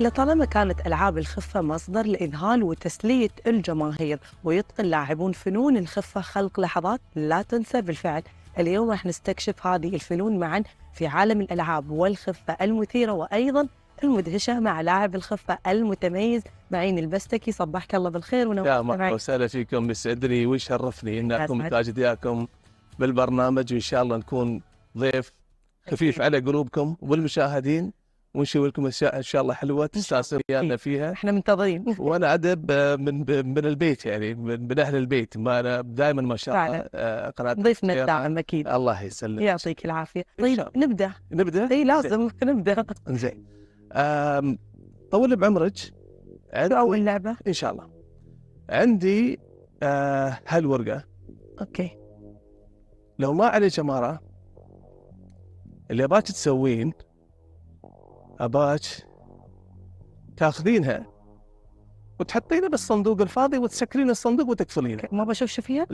لطالما كانت ألعاب الخفة مصدر لإذهال وتسلية الجماهير ويتقن لاعبون فنون الخفة خلق لحظات لا تنسى بالفعل. اليوم راح نستكشف هذه الفنون معا في عالم الألعاب والخفة المثيرة وأيضا المدهشة مع لاعب الخفة المتميز معين البستكي. صبحك الله بالخير يا ونورت مرحبا معي وسهلا فيكم. يسعدني ويشرفني إن أكون. متواجد وياكم بالبرنامج وإن شاء الله نكون ضيف خفيف. على قلوبكم والمشاهدين. ونشوي لكم أشياء إن شاء الله حلوة تستانسون ويانا. فيها. إحنا منتظرين. وأنا أدب آه، من من البيت يعني من, من أهل البيت. ما أنا دائما ما شاء الله قناه ضيفنا. الداعم أكيد. الله يسلمك. يعطيك العافية. إن طيب. نبدأ. نبدأ؟ اي لازم نبدأ. زين. طول بعمرك أول لعبة؟ إن شاء الله. عندي آه هالورقة. Okay. لو ما عليك أمارة اللي اباك تسوين أباك. تاخذينها. وتحطينها بالصندوق الفاضي وتسكرين الصندوق وتقفلينه. ما بشوف شو فيها؟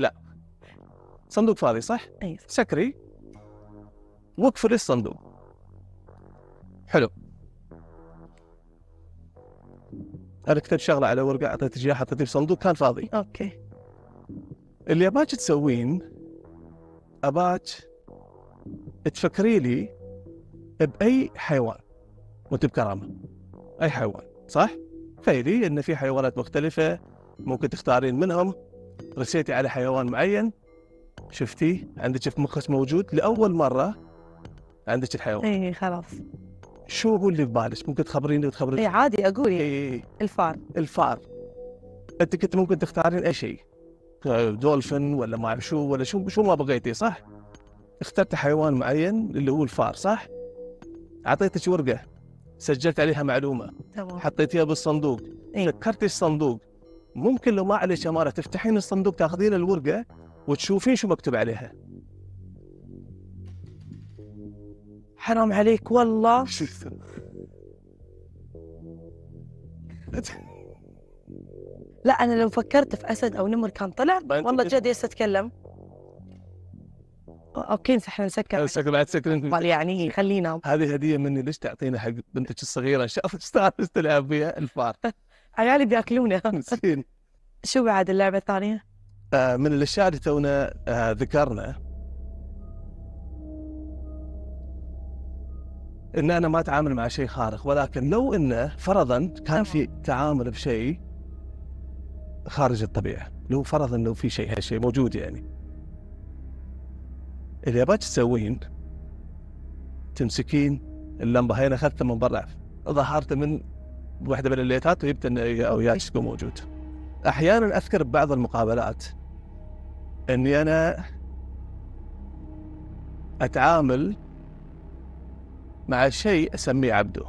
صندوق فاضي صح؟ أي. سكري. واقفلي الصندوق. حلو. أنا كتبت شغله على ورقة اعطيتك اياها حطيتيه في صندوق كان فاضي. Okay. اللي أباك تسوين أباك تفكري لي بأي حيوان. وانت بكرامه أي حيوان صح؟ تخيلي إن في حيوانات مختلفة ممكن تختارين منهم. رسيتي على حيوان معين. شفتيه عندك في مخك موجود؟ لأول مرة عندك الحيوان اي خلاص. شو هو اللي ببالك ممكن تخبريني وتخبريني. اي عادي أقول يعني. إيه، الفار. الفار. أنت كنت ممكن تختارين أي شيء. دولفين ولا ما أعرف شو ولا شو شو ما بغيتي صح؟ اخترت حيوان معين اللي هو الفار صح؟ أعطيتك ورقة. سجلت عليها معلومة. تمام. حطيتيها بالصندوق. إيه. سكرتي الصندوق. ممكن لو ما عليك اماره تفتحين الصندوق تاخذين الورقة وتشوفين شو مكتوب عليها. حرام عليك والله. لا أنا لو فكرت في أسد أو نمر كان طلع. والله جد يس أتكلم. أوكي إحنا نسكر. سكر بعد أفضل يعني خلينا. هذه هدية مني. ليش تعطينا حق بنتك الصغيرة؟ ان شاء الله تستانس تلعب فيها الفار. عيالي بياكلونه مسكين شو بعد اللعبة الثانية؟ آه، من الأشياء اللي تونا آه، ذكرنا. إن أنا ما أتعامل مع شيء خارق ولكن لو انه فرضا كان في تعامل بشيء خارج الطبيعة لو فرضا لو في شيء هالشيء موجود يعني. اللي اباك تسوين تمسكين اللمبة. هاي أنا أخذتها من برا. ظهرت من واحدة من الليتات وجبت أو تكون موجود. أحيانا أذكر ببعض المقابلات إني أنا أتعامل مع شيء أسميه عبده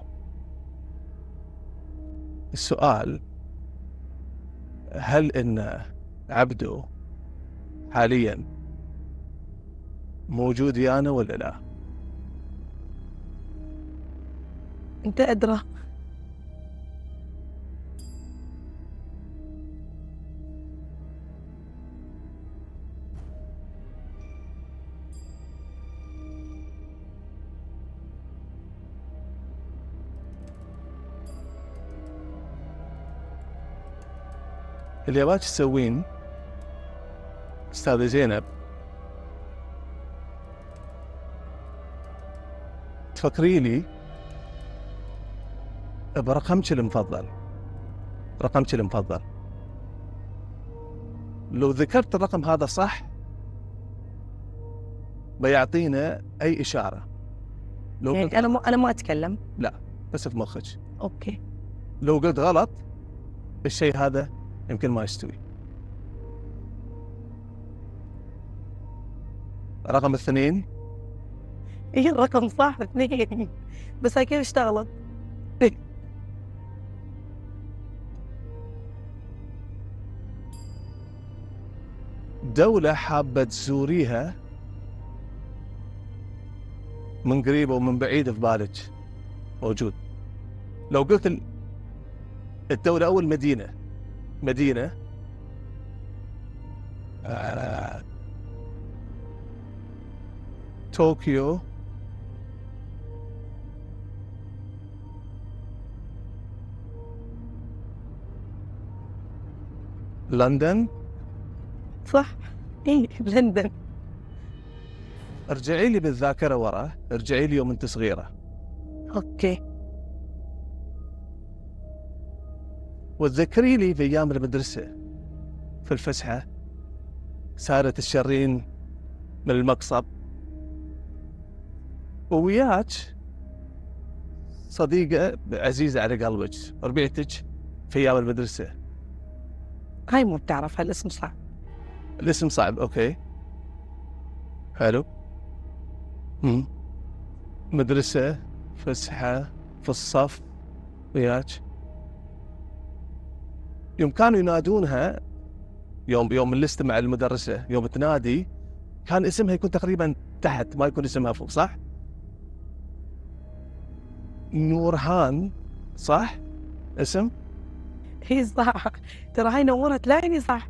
السؤال هل إن عبده حاليا موجود ويانا ولا لا؟ أنت أدرى اللي أبغاك تسوين أستاذة زينب تفكري لي برقمك المفضل؟ رقمك المفضل. لو ذكرت الرقم هذا صح بيعطينا أي إشارة. لو يعني أنا ما أنا ما أتكلم. بس في مخك. أوكي. لو قلت غلط الشيء هذا يمكن ما يستوي. رقم اثنين اي الرقم صح اثنين. بس هاي كيف اشتغلت؟ دولة حابة تزوريها من قريب ومن بعيد في بالك. موجود. لو قلت ال- الدولة أو المدينة. مدينة. آه، طوكيو لندن؟ صح. إي لندن. ارجعي لي بالذاكرة ورا ارجعي لي يوم انت صغيرة. Okay. وتذكري لي في أيام المدرسة في الفسحة سايرة تشترين من المقصف. ووياك صديقة عزيزة على قلبك ربيعتك في أيام المدرسة. هاي مو بتعرف هالاسم صعب الاسم صعب أوكي حلو. مدرسة فسحة في الصف وياك يوم كانوا ينادونها يوم يوم اللست مع المدرسة يوم تنادي كان اسمها يكون تقريبا تحت ما يكون اسمها فوق صح؟ نورهان صح؟ اسم؟ هي صح ترى هاي نورت لعيني صح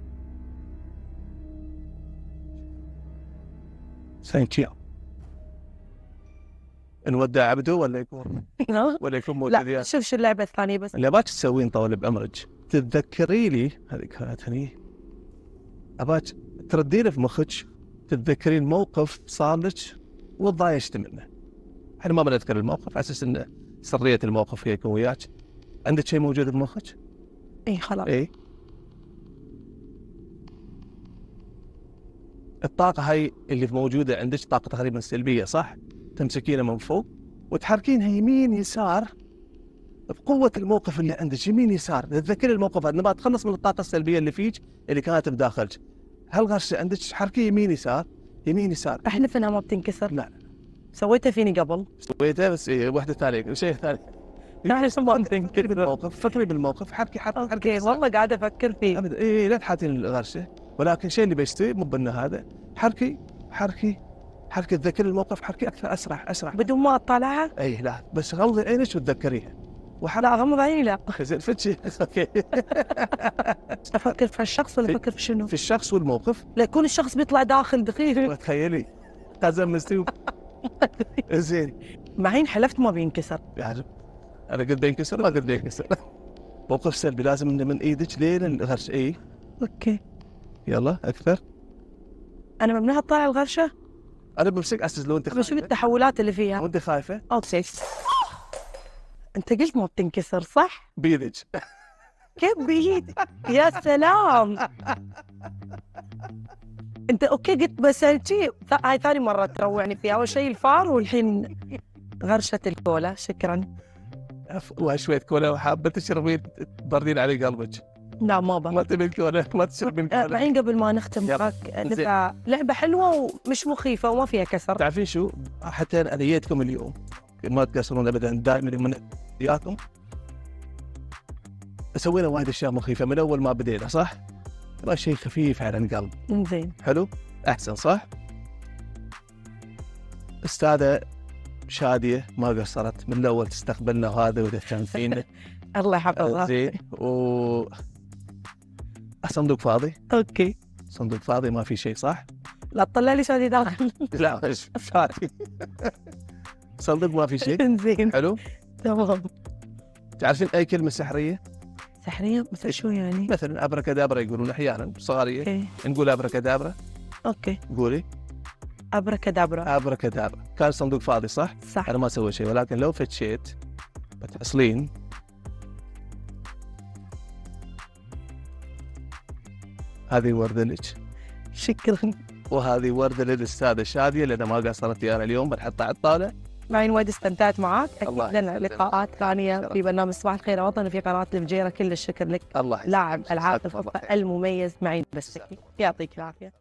ثانك يو نودع عبده ولا يكون؟ ولا يكون موجود لا؟ شوف شو اللعبة الثانية بس اللي أباك تسوين طول بعمرك تتذكري لي هذه كانت هني أباك تردين في مخك تتذكرين موقف صار لك وتضايجت منه إحنا ما بنذكر الموقف على أساس انه سرية الموقف هي يكون وياك عندك شيء موجود بمخك؟ اي خلاص. اي الطاقة هاي اللي موجودة عندك طاقة تقريبا سلبية صح؟ تمسكينها من فوق وتحركينها يمين يسار بقوة الموقف اللي عندك يمين يسار. تتذكري الموقف هذا نبغى تخلص من الطاقة السلبية اللي فيك اللي كانت بداخلك. هالغرشة عندك؟ حركي يمين يسار يمين يسار. أحلف إنها ما بتنكسر. لا. سويتها فيني قبل؟ سويته بس إيه واحدة ثانية شيء ثاني. يعني ما فكري بتنكسر بالموقف فكري بالموقف. حركي حركي okay. والله قاعدة أفكر فيه. ابدا اي لا تحاتين الغرشه ولكن الشيء اللي بيشتري مو بأنه هذا. حركي حركي حركي تذكري الموقف حركي أكثر أسرع أسرع. بدون ما أطلعها؟ اي لا بس غمضي عينك وتذكريها. لا غمض عيني لا. زين فتشي. Okay. أفكر في الشخص ولا أفكر في شنو؟ في الشخص والموقف. لا يكون الشخص بيطلع داخل دقيقة. تخيلي. قزم مستوي. زين. معين حلفت ما بينكسر. يعجب أنا قلت بينكسر ما قلت بينكسر موقف سلبي لازم إنه من إيدك لين الغرش إي. أوكي. يلا أكثر. أنا ممنوع اطلع الغرشة؟ أنا بمسك أساس لو أنت بشوف خايفة. التحولات اللي فيها؟ وانت خايفة. أوكي أنت قلت ما بتنكسر صح؟ بيدك. كيف بيد يا سلام. أنت أوكي قلت بس شي هاي ثاني مرة تروعني فيها. أول شيء الفار والحين غرشة الكولا. شكرا. وشوية كولا وحابة تشربين تبردين على قلبك. لا ما بقى ما تبين كولا ما تشربين آه، كولا الحين قبل ما نختم. معك لعبة حلوة ومش مخيفة وما فيها كسر. تعرفين شو؟ حتى أنا جيتكم اليوم. ما تقصرون ابدا دائما لما وياكم سوينا وايد أشياء مخيفة. من أول ما بدينا صح؟ ترى شيء خفيف على القلب. زين حلو؟ أحسن صح؟ أستاذة شادية ما قصرت. من الأول تستقبلنا وهذا وتهتم فينا. الله يحفظها زين. و صندوق فاضي؟ أوكي. صندوق فاضي ما في شيء صح؟ لا تطلع لي شادي داخل. لا مش فاضي صندوق ما في شيء. زين. حلو؟ تمام. تعرفين أي كلمة سحرية؟ سحرية؟ مثل شو يعني؟ مثلا abracadabra يقولون أحيانا صغارية. نقول abracadabra. Okay. قولي. أبركادابرا. أبركادابرا. كان صندوق فاضي صح؟ صح. أنا ما سويت شيء ولكن لو فتشيت بتحصلين هذه وردة لك. شكرا. وهذه وردة للأستاذة شاديه لأن ما قصرت ويانا اليوم بنحطها على الطاولة. معين وايد استمتعت معك أكيد الله لنا. لقاءات ثانية في برنامج صباح الخير. وطن وفي قناة الفجيرة كل الشكر لك. الله. لاعب ألعاب. المميز. معين بسكي يعطيك العافية.